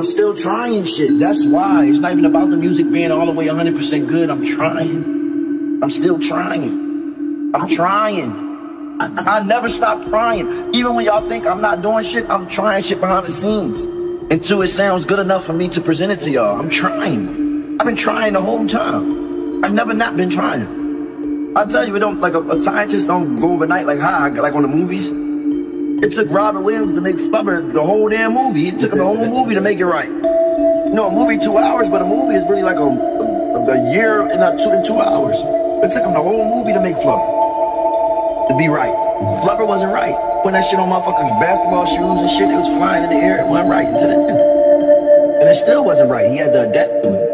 I'm still trying shit. That's why. It's not even about the music being all the way 100% good. I'm trying. I'm still trying. I'm trying. I, I never stop trying. Even when y'all think I'm not doing shit, I'm trying shit behind the scenes. Until it sounds good enough for me to present it to y'all. I'm trying. I've been trying the whole time. I've never not been trying. I tell you, it don't like a, a scientist don't go overnight like high, like on the movies. It took Robert Williams to make Flubber the whole damn movie. It took him the whole movie to make it right. You know, a movie two hours, but a movie is really like a, a, a year in a two in two hours. It took him the whole movie to make Flubber to be right. Flubber wasn't right. When that shit on motherfuckers' basketball shoes and shit, it was flying in the air. It wasn't right to the end. And it still wasn't right. He had to adapt to it.